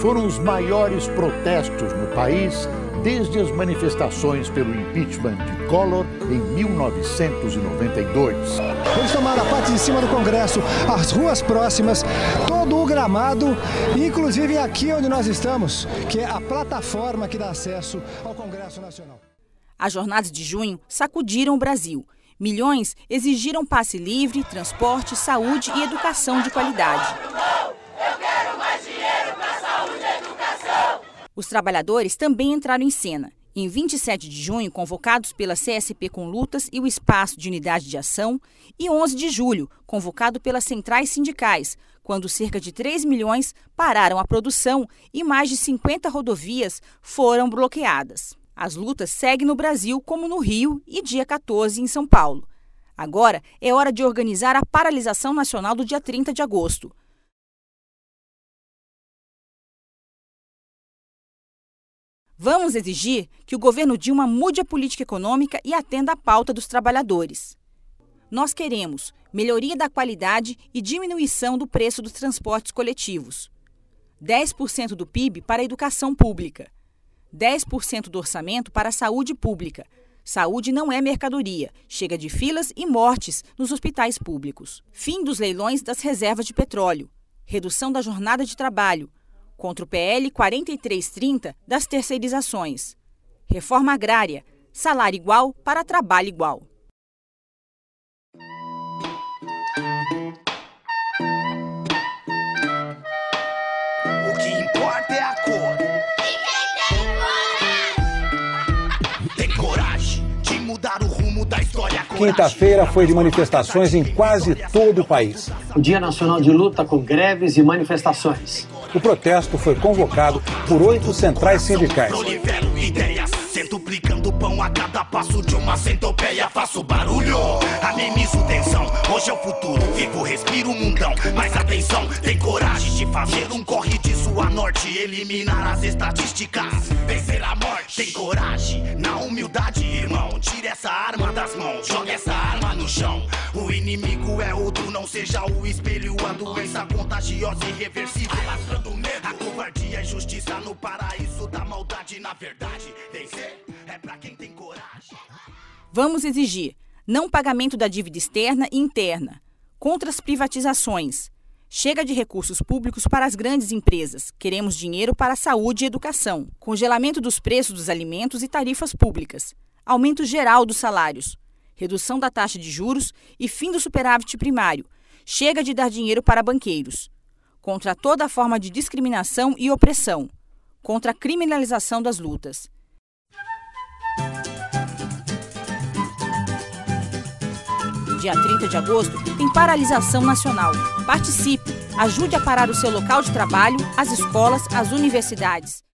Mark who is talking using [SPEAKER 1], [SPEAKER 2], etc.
[SPEAKER 1] foram os maiores protestos no país desde as manifestações pelo impeachment de Collor em 1992.
[SPEAKER 2] Eles tomaram a parte de cima do Congresso, as ruas próximas, todo o gramado, inclusive aqui onde nós estamos, que é a plataforma que dá acesso ao Congresso Nacional.
[SPEAKER 3] As jornadas de junho sacudiram o Brasil. Milhões exigiram passe livre, transporte, saúde e educação de qualidade. Os trabalhadores também entraram em cena. Em 27 de junho, convocados pela CSP com lutas e o Espaço de Unidade de Ação, e 11 de julho, convocado pelas centrais sindicais, quando cerca de 3 milhões pararam a produção e mais de 50 rodovias foram bloqueadas. As lutas seguem no Brasil, como no Rio e dia 14 em São Paulo. Agora é hora de organizar a paralisação nacional do dia 30 de agosto. Vamos exigir que o governo Dilma mude a política econômica e atenda à pauta dos trabalhadores. Nós queremos melhoria da qualidade e diminuição do preço dos transportes coletivos. 10% do PIB para a educação pública. 10% do orçamento para a saúde pública. Saúde não é mercadoria, chega de filas e mortes nos hospitais públicos. Fim dos leilões das reservas de petróleo. Redução da jornada de trabalho contra o PL 4330 das terceirizações. Reforma agrária, salário igual para trabalho igual.
[SPEAKER 4] O que importa é a cor.
[SPEAKER 5] Quinta-feira foi de manifestações em quase todo o país.
[SPEAKER 6] O Dia Nacional de Luta com greves e manifestações.
[SPEAKER 5] O protesto foi convocado por oito centrais sindicais.
[SPEAKER 4] Centuplicando pão a cada passo de uma centopeia. Faço barulho, anemizo tensão. Hoje é o futuro, vivo, respiro mundão. Mas atenção, tem coragem de fazer um corre de sua norte. Eliminar as estatísticas, vencer a morte. Tem coragem, na humildade, irmão. Tira essa arma das mãos, joga essa arma no chão. O inimigo é outro, não seja o espelho. A doença contagiosa e irreversível. Alastrando medo, a covardia e justiça no paraíso da maldade. Na verdade, vencer é pra quem tem coragem.
[SPEAKER 3] Vamos exigir não pagamento da dívida externa e interna, contra as privatizações. Chega de recursos públicos para as grandes empresas. Queremos dinheiro para a saúde e educação. Congelamento dos preços dos alimentos e tarifas públicas. Aumento geral dos salários. Redução da taxa de juros e fim do superávit primário. Chega de dar dinheiro para banqueiros. Contra toda forma de discriminação e opressão. Contra a criminalização das lutas. Dia 30 de agosto tem paralisação nacional. Participe, ajude a parar o seu local de trabalho, as escolas, as universidades.